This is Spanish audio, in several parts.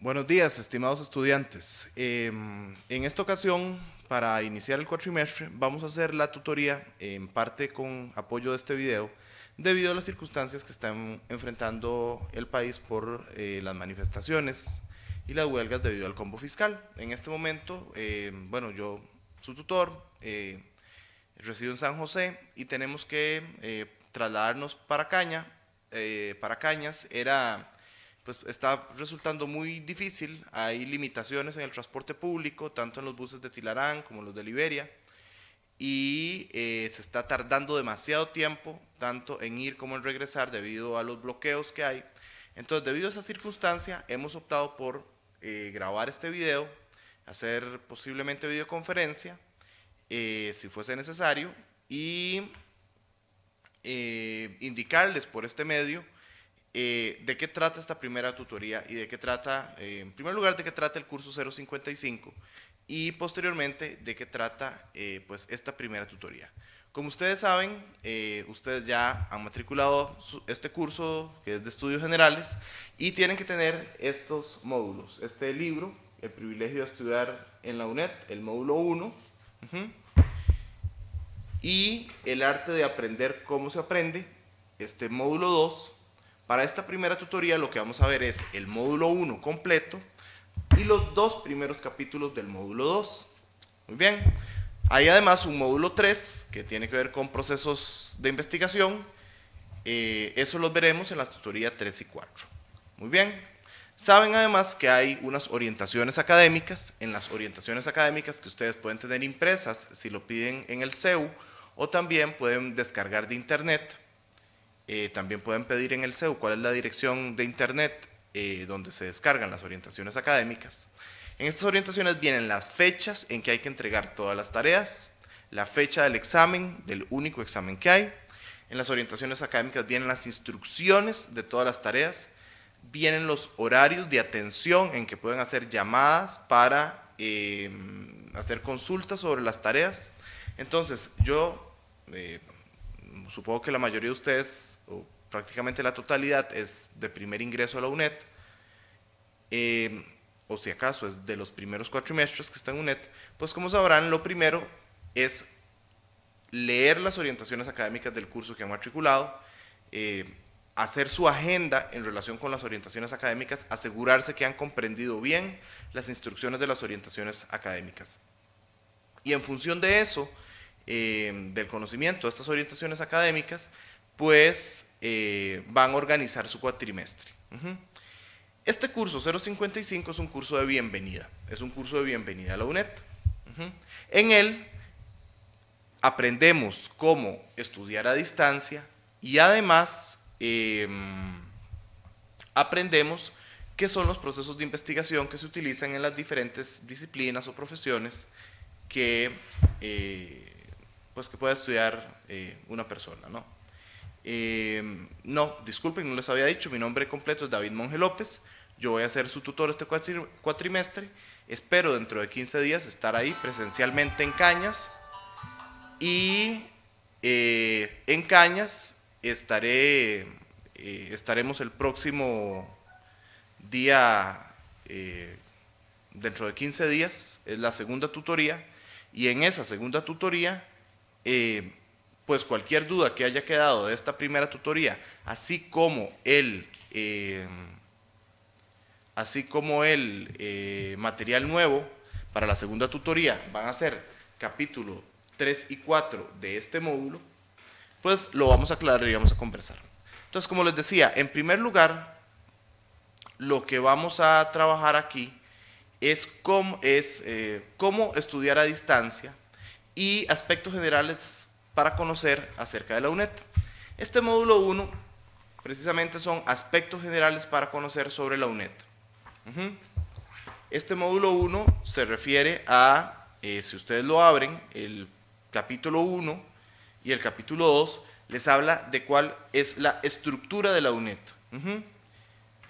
Buenos días, estimados estudiantes. Em, en esta ocasión, para iniciar el cuatrimestre, vamos a hacer la tutoría en parte con apoyo de este video, debido a las circunstancias que están enfrentando el país por eh, las manifestaciones y las huelgas debido al combo fiscal. En este momento, em, bueno, yo, su tutor, eh, resido en San José y tenemos que eh, trasladarnos para Caña. para Cañas era pues está resultando muy difícil. Hay limitaciones en el transporte público, tanto en los buses de Tilarán como los de Liberia, y eh, se está tardando demasiado tiempo, tanto en ir como en regresar, debido a los bloqueos que hay. Entonces, debido a esa circunstancia, hemos optado por eh, grabar este video, hacer posiblemente videoconferencia, eh, si fuese necesario, y indicarles por este medio eh, de qué trata esta primera tutoría y de qué trata, eh, en primer lugar, de qué trata el curso 055 y posteriormente de qué trata eh, pues esta primera tutoría. Como ustedes saben, ustedes ya han matriculado este curso que es de estudios generales y tienen que tener estos módulos, este libro, el privilegio de estudiar en la UNED, el módulo 1, y el arte de aprender cómo se aprende, este módulo 2, para esta primera tutoría lo que vamos a ver es el módulo 1 completo y los dos primeros capítulos del módulo 2. Muy bien. Hay además un módulo 3 que tiene que ver con procesos de investigación. Eh, eso lo veremos en la tutoría 3 y 4. Muy bien. Saben además que hay unas orientaciones académicas. En las orientaciones académicas que ustedes pueden tener impresas si lo piden en el CEU o también pueden descargar de internet eh, también pueden pedir en el CEU cuál es la dirección de internet eh, donde se descargan las orientaciones académicas. En estas orientaciones vienen las fechas en que hay que entregar todas las tareas, la fecha del examen, del único examen que hay. En las orientaciones académicas vienen las instrucciones de todas las tareas, vienen los horarios de atención en que pueden hacer llamadas para eh, hacer consultas sobre las tareas. Entonces, yo supongo que la mayoría de ustedes prácticamente la totalidad es de primer ingreso a la UNED, eh, o si acaso es de los primeros cuatrimestres que está en UNED, pues como sabrán, lo primero es leer las orientaciones académicas del curso que han matriculado, eh, hacer su agenda en relación con las orientaciones académicas, asegurarse que han comprendido bien las instrucciones de las orientaciones académicas. Y en función de eso, eh, del conocimiento de estas orientaciones académicas, pues eh, van a organizar su cuatrimestre. Este curso 055 es un curso de bienvenida, es un curso de bienvenida a la UNED. En él aprendemos cómo estudiar a distancia y además em, aprendemos qué son los procesos de investigación que se utilizan en las diferentes disciplinas o profesiones que, eh, pues que pueda estudiar eh, una persona. ¿no? Eh, no, disculpen, no les había dicho, mi nombre completo es David Monge López, yo voy a ser su tutor este cuatrimestre, espero dentro de 15 días estar ahí presencialmente en Cañas. Y eh, en Cañas estaré, eh, estaremos el próximo día, dentro de 15 días, es la segunda tutoría. Y en esa segunda tutoría pues cualquier duda que haya quedado de esta primera tutoría, así como el, eh, así como el eh, material nuevo para la segunda tutoría van a ser capítulo 3 y 4 de este módulo, pues lo vamos a aclarar y vamos a conversar. Entonces, como les decía, en primer lugar, lo que vamos a trabajar aquí es cómo, es, eh, cómo estudiar a distancia y aspectos generales para conocer acerca de la UNED. Este módulo 1 precisamente son aspectos generales para conocer sobre la UNED. Este módulo 1 se refiere a, eh, si ustedes lo abren, el capítulo 1 y el capítulo 2 les habla de cuál es la estructura de la UNED.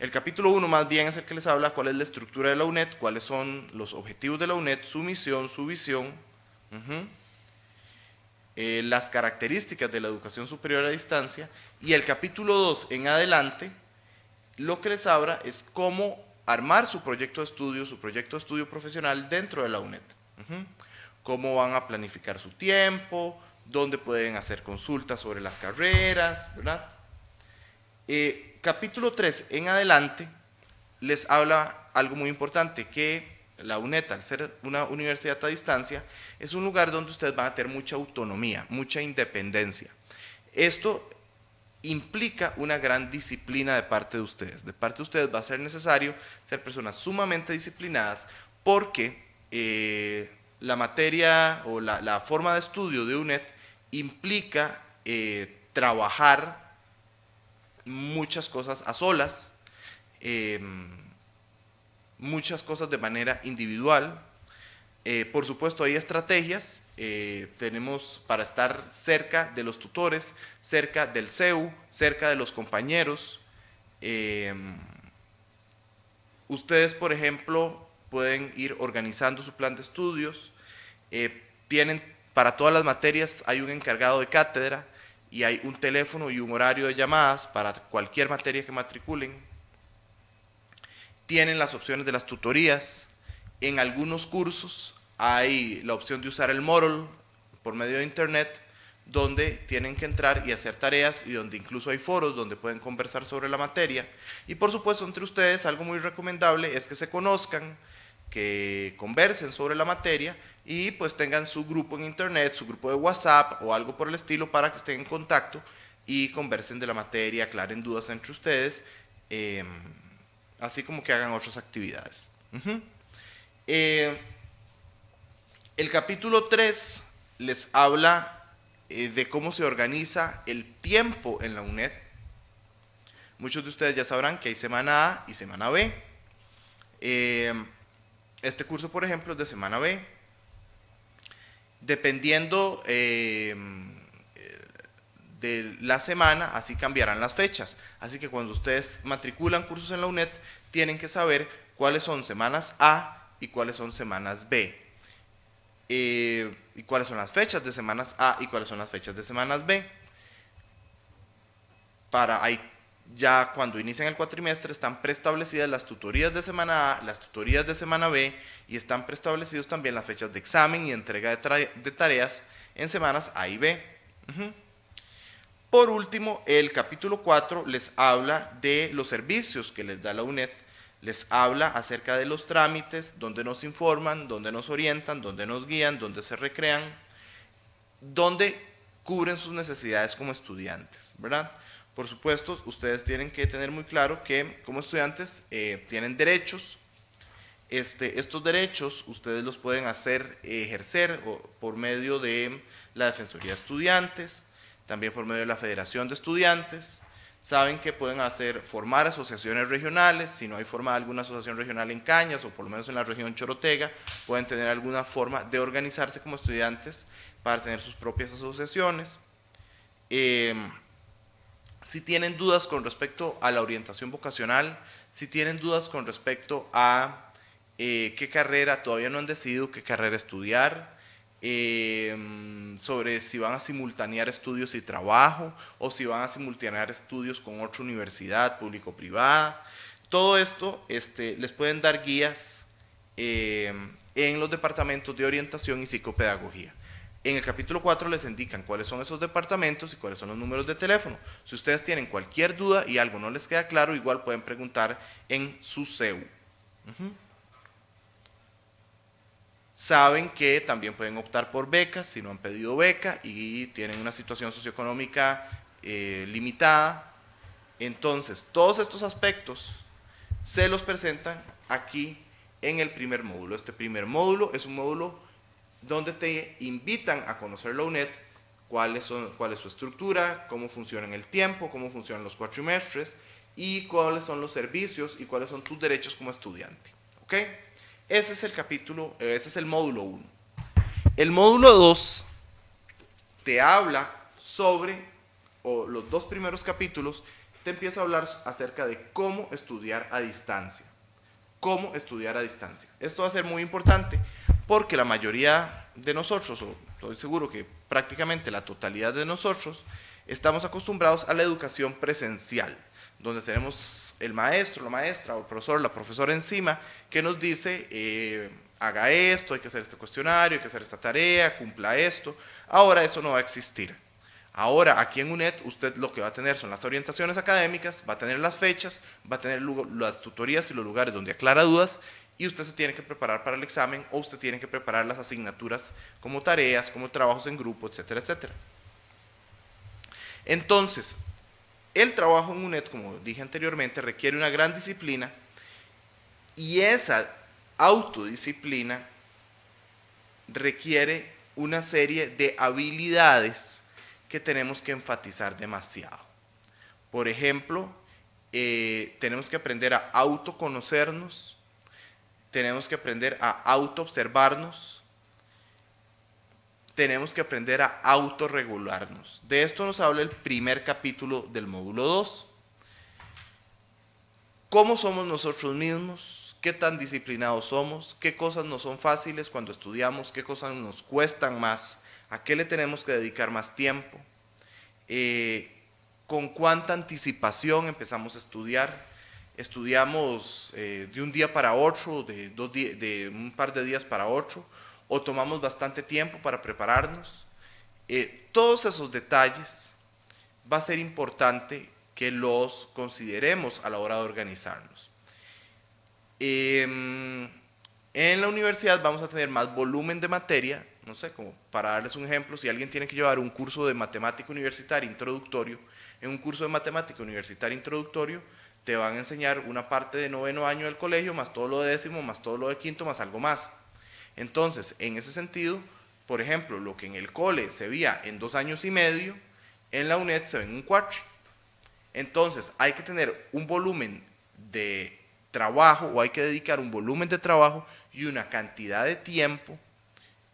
El capítulo 1 más bien es el que les habla cuál es la estructura de la UNED, cuáles son los objetivos de la UNED, su misión, su visión. Eh, las características de la educación superior a distancia y el capítulo 2 en adelante lo que les habla es cómo armar su proyecto de estudio, su proyecto de estudio profesional dentro de la UNED. Cómo van a planificar su tiempo, dónde pueden hacer consultas sobre las carreras, ¿verdad? Eh, capítulo 3 en adelante les habla algo muy importante, que la UNED, al ser una universidad a distancia, es un lugar donde ustedes van a tener mucha autonomía, mucha independencia. Esto implica una gran disciplina de parte de ustedes. De parte de ustedes va a ser necesario ser personas sumamente disciplinadas porque eh, la materia o la, forma de estudio de UNED implica eh, trabajar muchas cosas a solas, em, muchas cosas de manera individual. Eh, por supuesto hay estrategias eh, tenemos para estar cerca de los tutores, cerca del CEU, cerca de los compañeros. Eh, ustedes, por ejemplo, pueden ir organizando su plan de estudios. Eh, tienen para todas las materias hay un encargado de cátedra y hay un teléfono y un horario de llamadas para cualquier materia que matriculen. Tienen las opciones de las tutorías. En algunos cursos hay la opción de usar el Moodle por medio de Internet, donde tienen que entrar y hacer tareas y donde incluso hay foros donde pueden conversar sobre la materia. Y por supuesto, entre ustedes, algo muy recomendable es que se conozcan, que conversen sobre la materia y pues tengan su grupo en Internet, su grupo de WhatsApp o algo por el estilo para que estén en contacto y conversen de la materia, aclaren dudas entre ustedes, em, así como que hagan otras actividades. El capítulo 3 les habla eh, de cómo se organiza el tiempo en la UNED. Muchos de ustedes ya sabrán que hay semana A y semana B. Eh, este curso, por ejemplo, es de semana B. Dependiendo eh, de la semana, así cambiarán las fechas. Así que cuando ustedes matriculan cursos en la UNED, tienen que saber cuáles son semanas A y cuáles son semanas B. Eh, y cuáles son las fechas de semanas A y cuáles son las fechas de semanas B. Para ahí, ya cuando inician el cuatrimestre están preestablecidas las tutorías de semana A, las tutorías de semana B y están preestablecidos también las fechas de examen y entrega de, tareas en semanas A y B. Por último, el capítulo 4 les habla de los servicios que les da la UNED les habla acerca de los trámites, donde nos informan, donde nos orientan, donde nos guían, donde se recrean, donde cubren sus necesidades como estudiantes, ¿verdad? Por supuesto, ustedes tienen que tener muy claro que como estudiantes eh, tienen derechos. Este, estos derechos ustedes los pueden hacer ejercer por medio de la Defensoría de Estudiantes, también por medio de la Federación de Estudiantes, saben que pueden hacer, formar asociaciones regionales, si no hay forma de alguna asociación regional en Cañas o por lo menos en la región Chorotega, pueden tener alguna forma de organizarse como estudiantes para tener sus propias asociaciones. Em, si tienen dudas con respecto a la orientación vocacional, si tienen dudas con respecto a eh, qué carrera, todavía no han decidido qué carrera estudiar, Em, sobre si van a simultanear estudios y trabajo o si van a simultanear estudios con otra universidad público-privada. Todo esto este, les pueden dar guías em, en los departamentos de orientación y psicopedagogía. En el capítulo 4 les indican cuáles son esos departamentos y cuáles son los números de teléfono. Si ustedes tienen cualquier duda y algo no les queda claro, igual pueden preguntar en su CEU saben que también pueden optar por becas si no han pedido beca y tienen una situación socioeconómica eh, limitada. Entonces, todos estos aspectos se los presentan aquí en el primer módulo. Este primer módulo es un módulo donde te invitan a conocer la UNED, cuál, son, cuál es su estructura, cómo funciona en el tiempo, cómo funcionan los cuatrimestres y cuáles son los servicios y cuáles son tus derechos como estudiante. ¿Ok? Ese es el capítulo, eh, ese es el módulo 1. El módulo 2 te habla sobre, o los dos primeros capítulos, te empieza a hablar acerca de cómo estudiar a distancia. Cómo estudiar a distancia. Esto va a ser muy importante porque la mayoría de nosotros, o estoy seguro que prácticamente la totalidad de nosotros, estamos acostumbrados a la educación presencial, donde tenemos el maestro, la maestra o el profesor, la profesora encima, que nos dice, eh, haga esto, hay que hacer este cuestionario, hay que hacer esta tarea, cumpla esto. Ahora eso no va a existir. Ahora, aquí en UNED, usted lo que va a tener son las orientaciones académicas, va a tener las fechas, va a tener las tutorías y los lugares donde aclara dudas y usted se tiene que preparar para el examen o usted tiene que preparar las asignaturas como tareas, como trabajos en grupo, etcétera, etcétera. Entonces, el trabajo en UNED, como dije anteriormente, requiere una gran disciplina y esa autodisciplina requiere una serie de habilidades que tenemos que enfatizar demasiado. Por ejemplo, eh, tenemos que aprender a autoconocernos, tenemos que aprender a autoobservarnos, tenemos que aprender a autorregularnos. De esto nos habla el primer capítulo del módulo 2. ¿Cómo somos nosotros mismos? ¿Qué tan disciplinados somos? ¿Qué cosas nos son fáciles cuando estudiamos? ¿Qué cosas nos cuestan más? ¿A qué le tenemos que dedicar más tiempo? Eh, ¿Con cuánta anticipación empezamos a estudiar? ¿Estudiamos eh, de un día para otro, de, dos de un par de días para otro? ¿O tomamos bastante tiempo para prepararnos? Eh, todos esos detalles va a ser importante que los consideremos a la hora de organizarnos. Em, en la universidad vamos a tener más volumen de materia, no sé, como para darles un ejemplo, si alguien tiene que llevar un curso de matemática universitaria introductorio, en un curso de matemática universitaria introductorio te van a enseñar una parte de noveno año del colegio, más todo lo de décimo, más todo lo de quinto, más algo más. Entonces, en ese sentido, por ejemplo, lo que en el cole se veía en dos años y medio, en la UNED se ve en un cuatro. Entonces, hay que tener un volumen de trabajo o hay que dedicar un volumen de trabajo y una cantidad de tiempo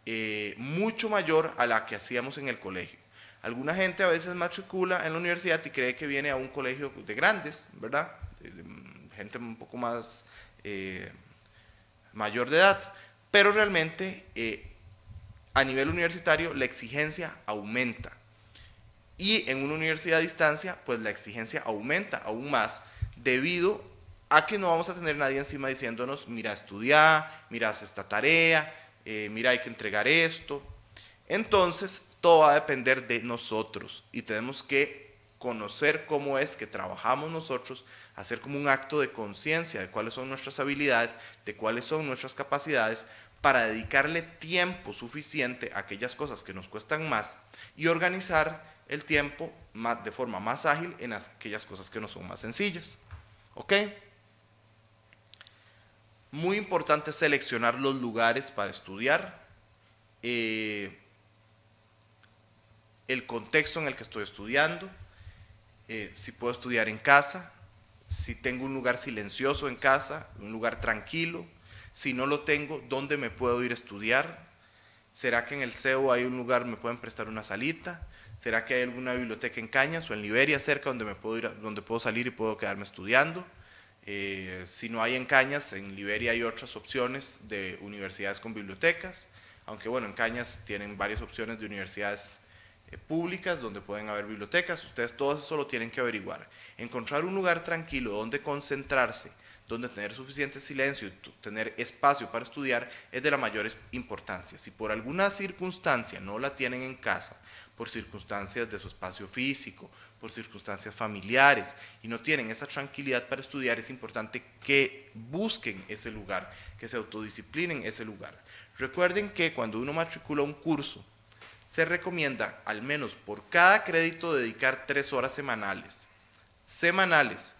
eh, mucho mayor a la que hacíamos en el colegio. Alguna gente a veces matricula en la universidad y cree que viene a un colegio de grandes, ¿verdad? gente un poco más eh, mayor de edad, pero realmente eh, a nivel universitario la exigencia aumenta. Y en una universidad a distancia, pues la exigencia aumenta aún más debido a que no vamos a tener nadie encima diciéndonos, mira, estudia, mira, haz esta tarea, eh, mira, hay que entregar esto. Entonces, todo va a depender de nosotros y tenemos que conocer cómo es que trabajamos nosotros, hacer como un acto de conciencia de cuáles son nuestras habilidades, de cuáles son nuestras capacidades, para dedicarle tiempo suficiente a aquellas cosas que nos cuestan más y organizar el tiempo de forma más ágil en aquellas cosas que no son más sencillas. ¿Ok? Muy importante seleccionar los lugares para estudiar, eh, el contexto en el que estoy estudiando, eh, si puedo estudiar en casa, si tengo un lugar silencioso en casa, un lugar tranquilo, si no lo tengo, ¿dónde me puedo ir a estudiar? ¿Será que en el CEO hay un lugar, me pueden prestar una salita? ¿Será que hay alguna biblioteca en Cañas o en Liberia cerca donde, me puedo, ir donde puedo salir y puedo quedarme estudiando? Eh, si no hay en Cañas, en Liberia hay otras opciones de universidades con bibliotecas, aunque bueno, en Cañas tienen varias opciones de universidades eh, públicas donde pueden haber bibliotecas, ustedes todo eso lo tienen que averiguar. Encontrar un lugar tranquilo donde concentrarse, donde tener suficiente silencio y tener espacio para estudiar es de la mayor importancia. Si por alguna circunstancia no la tienen en casa, por circunstancias de su espacio físico, por circunstancias familiares y no tienen esa tranquilidad para estudiar, es importante que busquen ese lugar, que se autodisciplinen ese lugar. Recuerden que cuando uno matricula un curso, se recomienda al menos por cada crédito dedicar tres horas semanales. Semanales.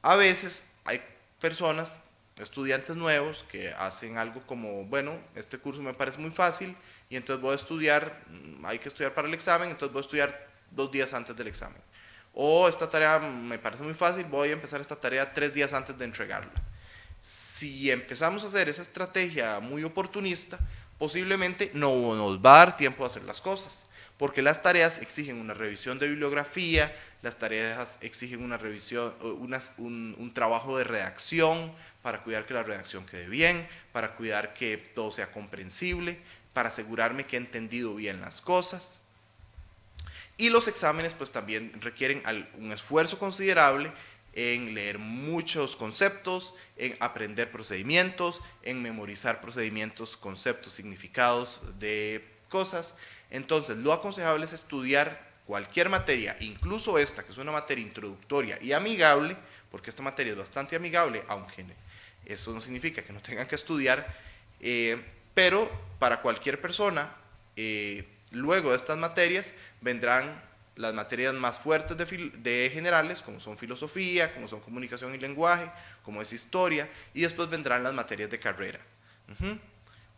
A veces hay personas, estudiantes nuevos, que hacen algo como, bueno, este curso me parece muy fácil y entonces voy a estudiar, mm, hay que estudiar para el examen, entonces voy a estudiar dos días antes del examen. O esta tarea me parece muy fácil, voy a empezar esta tarea tres días antes de entregarla. Si empezamos a hacer esa estrategia muy oportunista, posiblemente no nos va a dar tiempo de hacer las cosas, porque las tareas exigen una revisión de bibliografía, las tareas exigen una revisión, un, un, trabajo de redacción para cuidar que la redacción quede bien, para cuidar que todo sea comprensible, para asegurarme que he entendido bien las cosas. Y los exámenes pues también requieren un esfuerzo considerable en leer muchos conceptos, en aprender procedimientos, en memorizar procedimientos, conceptos, significados de cosas. Entonces, lo aconsejable es estudiar cualquier materia, incluso esta, que es una materia introductoria y amigable, porque esta materia es bastante amigable, aunque eso no significa que no tengan que estudiar, eh, pero para cualquier persona, eh, luego de estas materias vendrán las materias más fuertes de, generales, como son filosofía, como son comunicación y lenguaje, como es historia, y después vendrán las materias de carrera.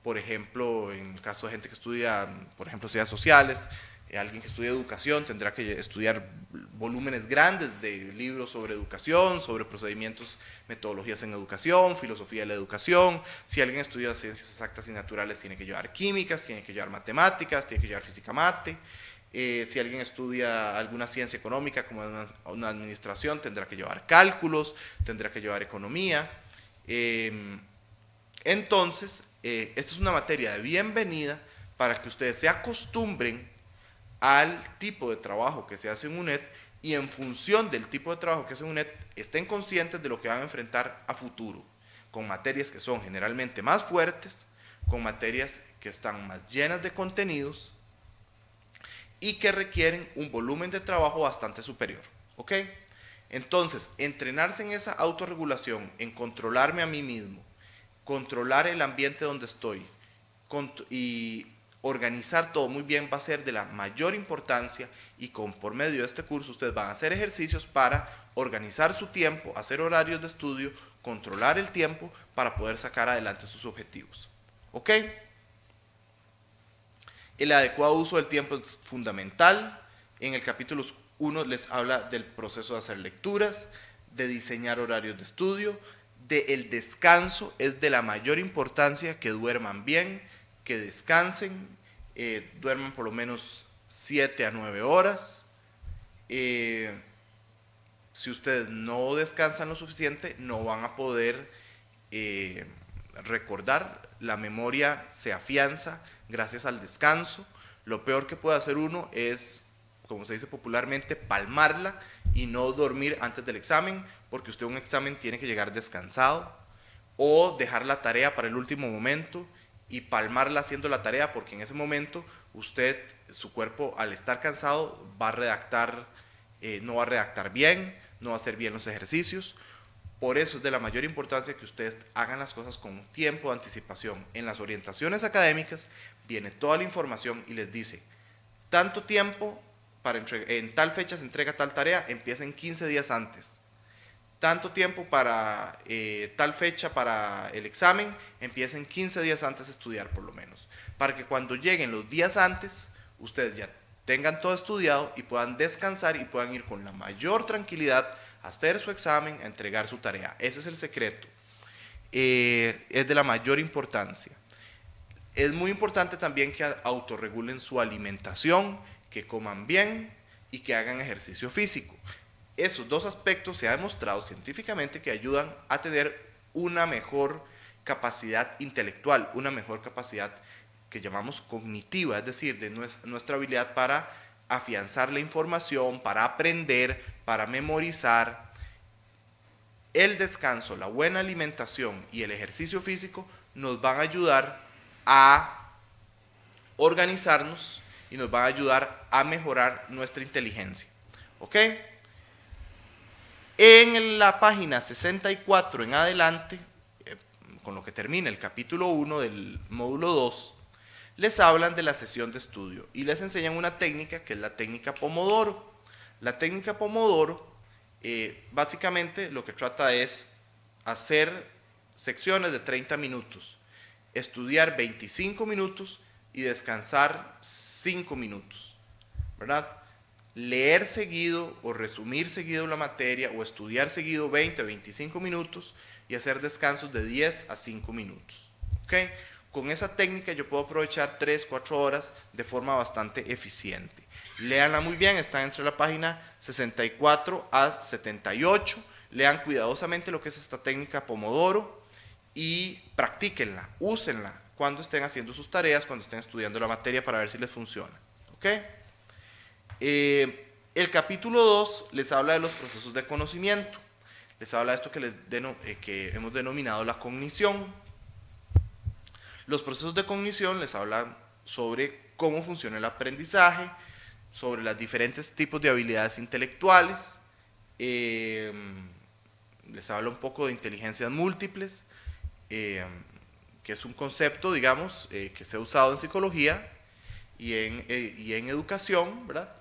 Por ejemplo, en el caso de gente que estudia, por ejemplo, ciencias sociales, eh, alguien que estudia educación tendrá que estudiar volúmenes grandes de libros sobre educación, sobre procedimientos, metodologías en educación, filosofía de la educación. Si alguien estudia ciencias exactas y naturales, tiene que llevar químicas, tiene que llevar matemáticas, tiene que llevar física mate. Eh, si alguien estudia alguna ciencia económica como una, administración, tendrá que llevar cálculos, tendrá que llevar economía. Em, entonces, eh, esto es una materia de bienvenida para que ustedes se acostumbren al tipo de trabajo que se hace en UNED y en función del tipo de trabajo que hace UNED estén conscientes de lo que van a enfrentar a futuro, con materias que son generalmente más fuertes, con materias que están más llenas de contenidos y que requieren un volumen de trabajo bastante superior. ¿Ok? Entonces, entrenarse en esa autorregulación, en controlarme a mí mismo, controlar el ambiente donde estoy y organizar todo muy bien va a ser de la mayor importancia y con por medio de este curso ustedes van a hacer ejercicios para organizar su tiempo, hacer horarios de estudio, controlar el tiempo para poder sacar adelante sus objetivos. ¿Ok? El adecuado uso del tiempo es fundamental. En el capítulo 1 les habla del proceso de hacer lecturas, de diseñar horarios de estudio, de el descanso, es de la mayor importancia que duerman bien, que descansen, eh, duerman por lo menos 7 a 9 horas. Eh, si ustedes no descansan lo suficiente, no van a poder eh, recordar, la memoria se afianza gracias al descanso. Lo peor que puede hacer uno es, como se dice popularmente, palmarla y no dormir antes del examen, porque usted un examen tiene que llegar descansado, o dejar la tarea para el último momento y palmarla haciendo la tarea, porque en ese momento usted, su cuerpo, al estar cansado, va a redactar, eh, no va a redactar bien, no va a hacer bien los ejercicios. Por eso es de la mayor importancia que ustedes hagan las cosas con tiempo de anticipación. En las orientaciones académicas viene toda la información y les dice, tanto tiempo para en tal fecha se entrega tal tarea, empiecen 15 días antes. Tanto tiempo para eh, tal fecha para el examen, empiecen 15 días antes de estudiar por lo menos. Para que cuando lleguen los días antes, ustedes ya tengan todo estudiado y puedan descansar y puedan ir con la mayor tranquilidad hacer su examen, a entregar su tarea. Ese es el secreto. Eh, es de la mayor importancia. Es muy importante también que autorregulen su alimentación, que coman bien y que hagan ejercicio físico. Esos dos aspectos se ha demostrado científicamente que ayudan a tener una mejor capacidad intelectual, una mejor capacidad que llamamos cognitiva, es decir, de nuestra habilidad para afianzar la información, para aprender, para memorizar. El descanso, la buena alimentación y el ejercicio físico nos van a ayudar a organizarnos y nos van a ayudar a mejorar nuestra inteligencia. ¿Ok? En la página 64 en adelante, eh, con lo que termina el capítulo 1 del módulo 2, les hablan de la sesión de estudio y les enseñan una técnica que es la técnica Pomodoro. La técnica Pomodoro eh, básicamente lo que trata es hacer secciones de 30 minutos, estudiar 25 minutos y descansar 5 minutos, ¿verdad? Leer seguido o resumir seguido la materia o estudiar seguido 20 o 25 minutos y hacer descansos de 10 a 5 minutos. ¿ok?, con esa técnica yo puedo aprovechar 3, 4 horas de forma bastante eficiente. Leanla muy bien, está entre la página 64 a 78. Lean cuidadosamente lo que es esta técnica Pomodoro y practíquenla, úsenla cuando estén haciendo sus tareas, cuando estén estudiando la materia para ver si les funciona. ¿Ok? Eh, el capítulo 2 les habla de los procesos de conocimiento. Les habla de esto que, eh, hemos denominado la cognición. Los procesos de cognición les hablan sobre cómo funciona el aprendizaje, sobre los diferentes tipos de habilidades intelectuales, eh, les habla un poco de inteligencias múltiples, que es un concepto, digamos, que se ha usado en psicología y en, y en educación, ¿verdad?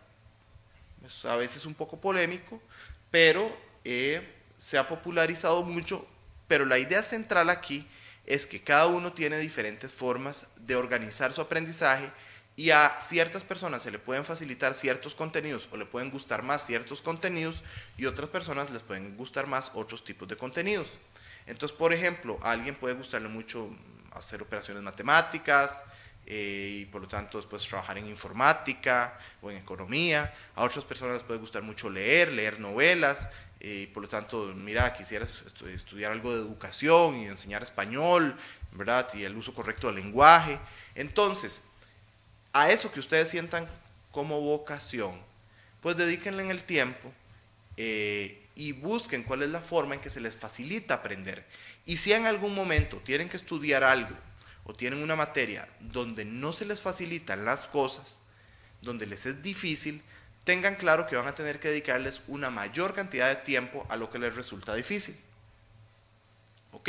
A veces un poco polémico, pero se ha popularizado mucho, pero la idea central aquí es que cada uno tiene diferentes formas de organizar su aprendizaje y a ciertas personas se le pueden facilitar ciertos contenidos o le pueden gustar más ciertos contenidos y otras personas les pueden gustar más otros tipos de contenidos. Entonces, por ejemplo, a alguien puede gustarle mucho hacer operaciones matemáticas, eh, y por lo tanto después trabajar en informática o en economía. A otras personas les puede gustar mucho leer, leer novelas, y por lo tanto, mira, quisiera estudiar algo de educación y enseñar español, ¿verdad? Y el uso correcto del lenguaje. Entonces, a eso que ustedes sientan como vocación, pues dedíquenle en el tiempo eh, y busquen cuál es la forma en que se les facilita aprender. Y si en algún momento tienen que estudiar algo o tienen una materia donde no se les facilitan las cosas, donde les es difícil, tengan claro que van a tener que dedicarles una mayor cantidad de tiempo a lo que les resulta difícil. ¿Ok?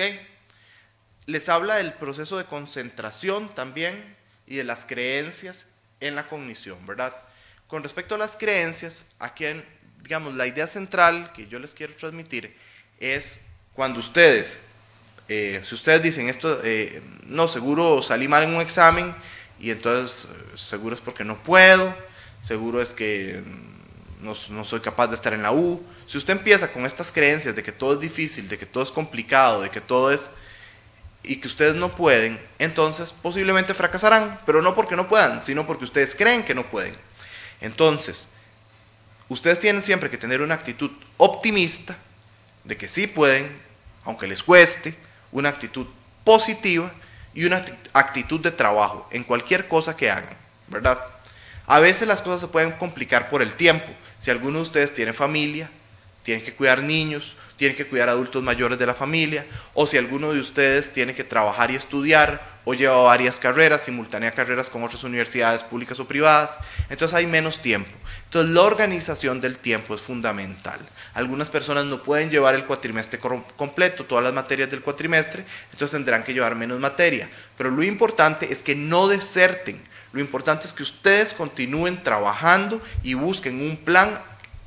Les habla del proceso de concentración también y de las creencias en la cognición, ¿verdad? Con respecto a las creencias, aquí, digamos, la idea central que yo les quiero transmitir es cuando ustedes, eh, si ustedes dicen esto, eh, no, seguro salí mal en un examen y entonces eh, seguro es porque no puedo, seguro es que no, soy capaz de estar en la U. Si usted empieza con estas creencias de que todo es difícil, de que todo es complicado, de que todo es... y que ustedes no pueden, entonces posiblemente fracasarán, pero no porque no puedan, sino porque ustedes creen que no pueden. Entonces, ustedes tienen siempre que tener una actitud optimista de que sí pueden, aunque les cueste, una actitud positiva y una actitud de trabajo en cualquier cosa que hagan, ¿verdad? A veces las cosas se pueden complicar por el tiempo. Si alguno de ustedes tiene familia, tiene que cuidar niños, tiene que cuidar adultos mayores de la familia, o si alguno de ustedes tiene que trabajar y estudiar, o lleva varias carreras, simultánea carreras con otras universidades públicas o privadas, entonces hay menos tiempo. Entonces la organización del tiempo es fundamental. Algunas personas no pueden llevar el cuatrimestre completo, todas las materias del cuatrimestre, entonces tendrán que llevar menos materia. Pero lo importante es que no deserten, lo importante es que ustedes continúen trabajando y busquen un plan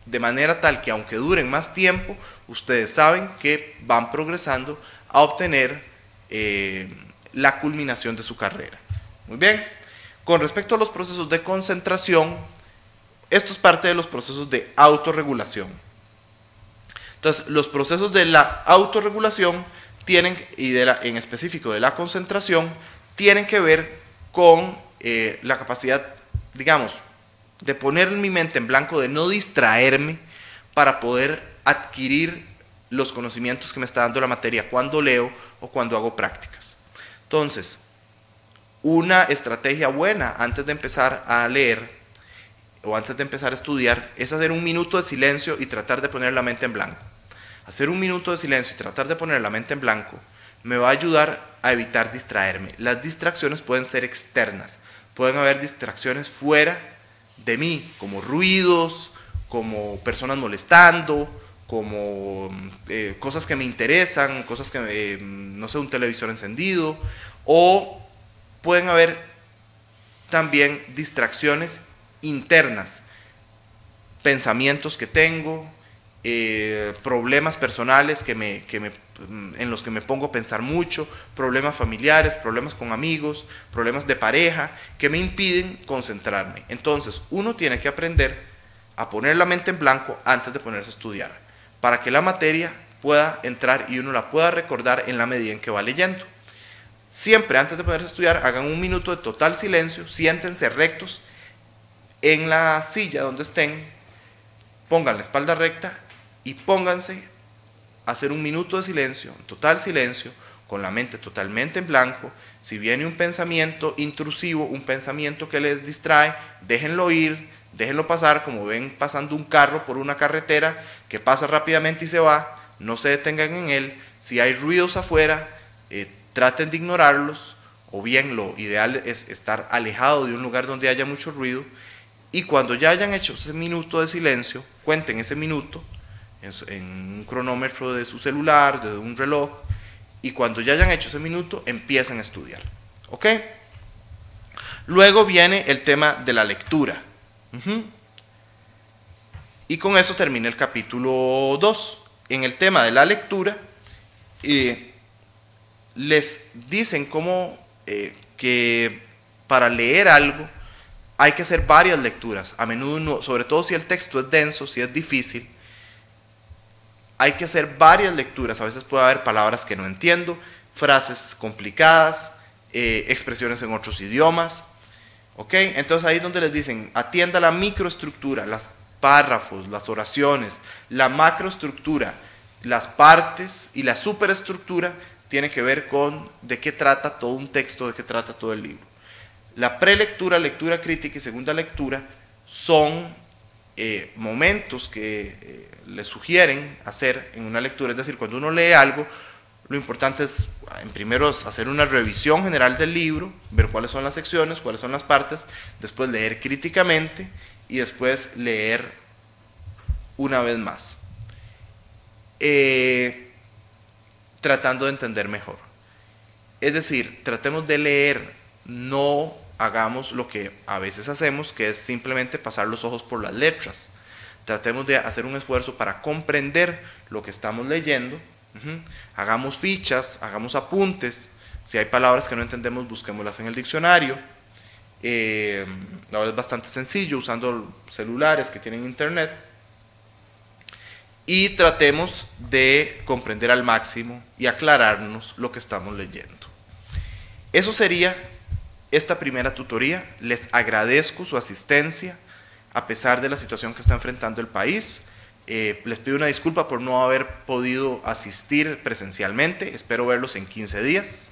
de manera tal que aunque duren más tiempo, ustedes saben que van progresando a obtener eh, la culminación de su carrera. Muy bien. Con respecto a los procesos de concentración, esto es parte de los procesos de autorregulación. Entonces, los procesos de la autorregulación tienen, y de la, en específico de la concentración, tienen que ver con eh, la capacidad, digamos, de poner mi mente en blanco, de no distraerme para poder adquirir los conocimientos que me está dando la materia cuando leo o cuando hago prácticas. Entonces, una estrategia buena antes de empezar a leer o antes de empezar a estudiar es hacer un minuto de silencio y tratar de poner la mente en blanco. Hacer un minuto de silencio y tratar de poner la mente en blanco me va a ayudar a evitar distraerme. Las distracciones pueden ser externas, pueden haber distracciones fuera de mí, como ruidos, como personas molestando, como eh, cosas que me interesan, cosas que, eh, no sé, un televisor encendido, o pueden haber también distracciones internas, pensamientos que tengo, eh, problemas personales que me, que me en los que me pongo a pensar mucho, problemas familiares, problemas con amigos, problemas de pareja, que me impiden concentrarme. Entonces, uno tiene que aprender a poner la mente en blanco antes de ponerse a estudiar, para que la materia pueda entrar y uno la pueda recordar en la medida en que va leyendo. Siempre antes de ponerse a estudiar, hagan un minuto de total silencio, siéntense rectos en la silla donde estén, pongan la espalda recta y pónganse hacer un minuto de silencio, total silencio, con la mente totalmente en blanco. Si viene un pensamiento intrusivo, un pensamiento que les distrae, déjenlo ir, déjenlo pasar, como ven pasando un carro por una carretera que pasa rápidamente y se va, no se detengan en él, si hay ruidos afuera, eh, traten de ignorarlos, o bien lo ideal es estar alejado de un lugar donde haya mucho ruido, y cuando ya hayan hecho ese minuto de silencio, cuenten ese minuto en, un cronómetro de su celular, de un reloj, y cuando ya hayan hecho ese minuto, empiezan a estudiar. ¿Ok? Luego viene el tema de la lectura. Y con eso termina el capítulo 2. En el tema de la lectura, eh, les dicen cómo eh, que para leer algo hay que hacer varias lecturas. A menudo, sobre todo si el texto es denso, si es difícil, hay que hacer varias lecturas. A veces puede haber palabras que no entiendo, frases complicadas, eh, expresiones en otros idiomas. ¿Ok? Entonces ahí es donde les dicen, atienda la microestructura, los párrafos, las oraciones, la macroestructura, las partes y la superestructura tiene que ver con de qué trata todo un texto, de qué trata todo el libro. La prelectura, lectura crítica y segunda lectura son eh, momentos que eh, le sugieren hacer en una lectura, es decir, cuando uno lee algo, lo importante es, en primero, hacer una revisión general del libro, ver cuáles son las secciones, cuáles son las partes, después leer críticamente y después leer una vez más, eh, tratando de entender mejor. Es decir, tratemos de leer, no hagamos lo que a veces hacemos, que es simplemente pasar los ojos por las letras. Tratemos de hacer un esfuerzo para comprender lo que estamos leyendo. Hagamos fichas, hagamos apuntes. Si hay palabras que no entendemos, busquémoslas en el diccionario. Eh, ahora es bastante sencillo usando celulares que tienen internet. Y tratemos de comprender al máximo y aclararnos lo que estamos leyendo. Eso sería esta primera tutoría. Les agradezco su asistencia a pesar de la situación que está enfrentando el país. Eh, les pido una disculpa por no haber podido asistir presencialmente. Espero verlos en 15 días.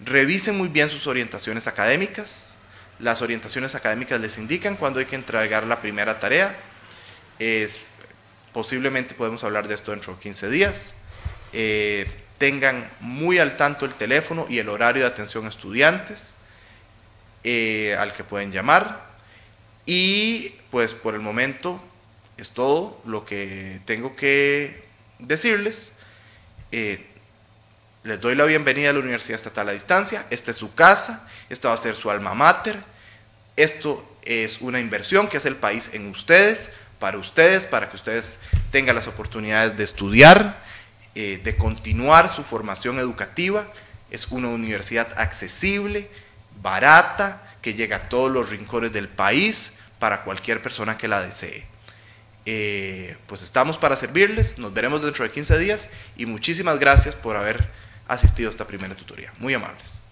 Revisen muy bien sus orientaciones académicas. Las orientaciones académicas les indican cuándo hay que entregar la primera tarea. posiblemente podemos hablar de esto dentro de 15 días. Eh, tengan muy al tanto el teléfono y el horario de atención a estudiantes. Eh, al que pueden llamar. Y pues por el momento es todo lo que tengo que decirles. Eh, les doy la bienvenida a la Universidad Estatal a Distancia. Esta es su casa, esta va a ser su alma mater. Esto es una inversión que hace el país en ustedes, para ustedes, para que ustedes tengan las oportunidades de estudiar, eh, de continuar su formación educativa. Es una universidad accesible, barata, que llega a todos los rincones del país para cualquier persona que la desee. Eh, pues estamos para servirles, nos veremos dentro de 15 días y muchísimas gracias por haber asistido a esta primera tutoría. Muy amables.